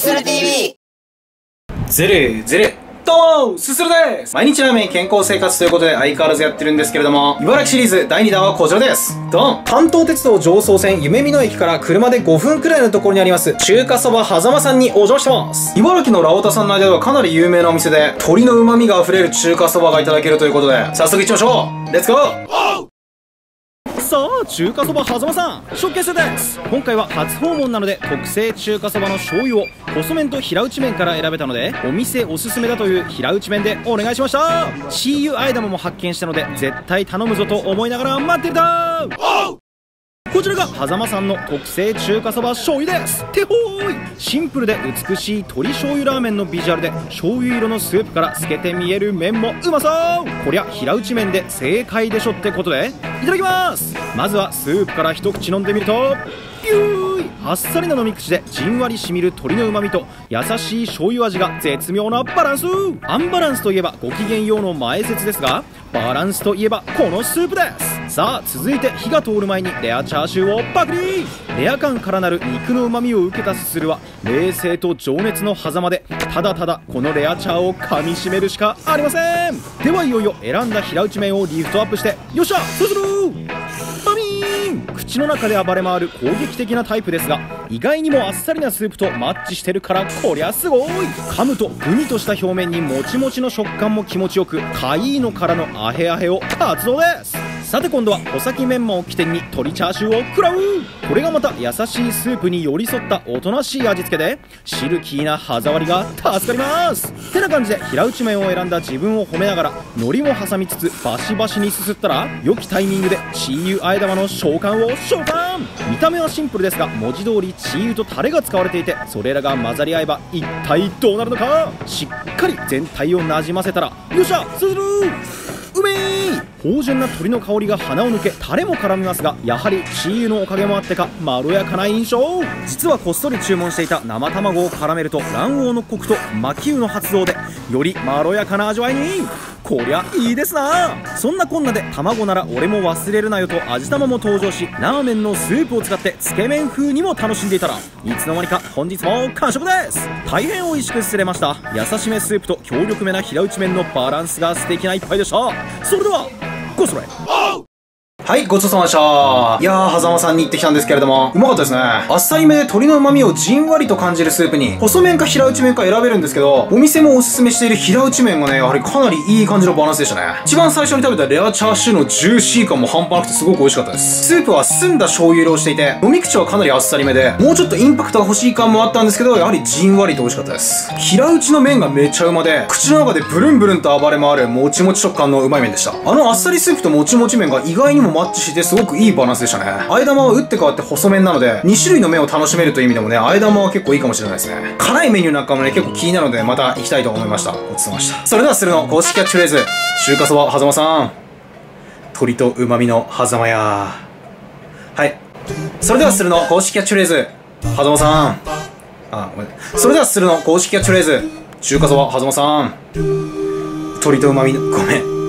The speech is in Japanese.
すする TV ずるずるどうもすするです！毎日ラーメン健康生活ということで相変わらずやってるんですけれども茨城シリーズ第2弾はこちらです。ドン！関東鉄道常総線夢見野駅から車で5分くらいのところにあります中華そば狭間さんにお邪魔してます。茨城のラオタさんの間ではかなり有名なお店で鶏の旨味が溢れる中華そばがいただけるということで早速行きましょう！レッツゴーさあ中華そばはざまさん。食決定です今回は初訪問なので特製中華そばの醤油を細麺と平打ち麺から選べたのでお店おすすめだという平打ち麺でお願いしました。チーユアイダムも発見したので絶対頼むぞと思いながら待ってた。こちらが狭間さんの特製中華そば醤油です。てほーい。シンプルで美しい鶏醤油ラーメンのビジュアルで醤油色のスープから透けて見える麺もうまそう。こりゃ平打ち麺で正解でしょってことでいただきます。まずはスープから一口飲んでみるとピューイあっさりな飲み口でじんわりしみる鶏の旨味と優しい醤油味が絶妙なバランス。アンバランスといえばご機嫌ようの前説ですがバランスといえばこのスープです。さあ続いて火が通る前にレアチャーシューをパクリ。レア感からなる肉のうまみを受けたすするは冷静と情熱の狭間でただただこのレアチャーを噛みしめるしかありません。ではいよいよ選んだ平打ち麺をリフトアップしてよっしゃすする。パミーン。口の中で暴れ回る攻撃的なタイプですが意外にもあっさりなスープとマッチしてるからこりゃすごい。噛むとグニとした表面にもちもちの食感も気持ちよくカイーノからのアヘアヘを発動です。さて今度は穂先メンマを起点に鶏チャーシューを食らうこれがまた優しいスープに寄り添ったおとなしい味付けでシルキーな歯触りが助かります。てな感じで平打ち麺を選んだ自分を褒めながら海苔も挟みつつバシバシにすすったら良きタイミングでチーユあえ玉の召喚を召喚見た目はシンプルですが文字通りチーユとタレが使われていてそれらが混ざり合えば一体どうなるのか。しっかり全体をなじませたらよっしゃすする。うめえ。芳醇な鶏の香りが鼻を抜けタレも絡みますがやはりチー油のおかげもあってかまろやかな印象。実はこっそり注文していた生卵を絡めると卵黄のコクと巻き湯の発動でよりまろやかな味わいに。こりゃいいですな。そんなこんなで卵なら俺も忘れるなよと味玉も登場しラーメンのスープを使ってつけ麺風にも楽しんでいたらいつの間にか本日も完食です。大変美味しくすれました。優しめスープと強力めな平打ち麺のバランスが素敵な一杯でした。それではごそれはい、ごちそうさまでした。いやー、狭間さんに行ってきたんですけれども、うまかったですね。あっさりめで鶏の旨味をじんわりと感じるスープに、細麺か平打ち麺か選べるんですけど、お店もおすすめしている平打ち麺がね、やはりかなりいい感じのバランスでしたね。一番最初に食べたレアチャーシューのジューシー感も半端なくてすごく美味しかったです。スープは澄んだ醤油色をしていて、飲み口はかなりあっさりめで、もうちょっとインパクトが欲しい感もあったんですけど、やはりじんわりと美味しかったです。平打ちの麺がめちゃうまで、口の中でブルンブルンと暴れ回るもちもち食感のうまい麺でした。あのあっさりスープともちもち麺が意外にもマッチしてすごくいいバランスでしたね。あえ玉は打って変わって細麺なので、2種類の麺を楽しめるという意味でもね、あえ玉は結構いいかもしれないですね。辛いメニューなんかもね、結構気になるので、また行きたいと思いました。ごちそうさまでした。それでは、するの公式キャッチフレーズ、中華そば、狭間さん。鶏と旨味の狭間や。はい。それでは、するの公式キャッチフレーズ、狭間さん。あ、ごめん。それでは、するの公式キャッチフレーズ、中華そば、狭間さん。鶏と旨味の、ごめん。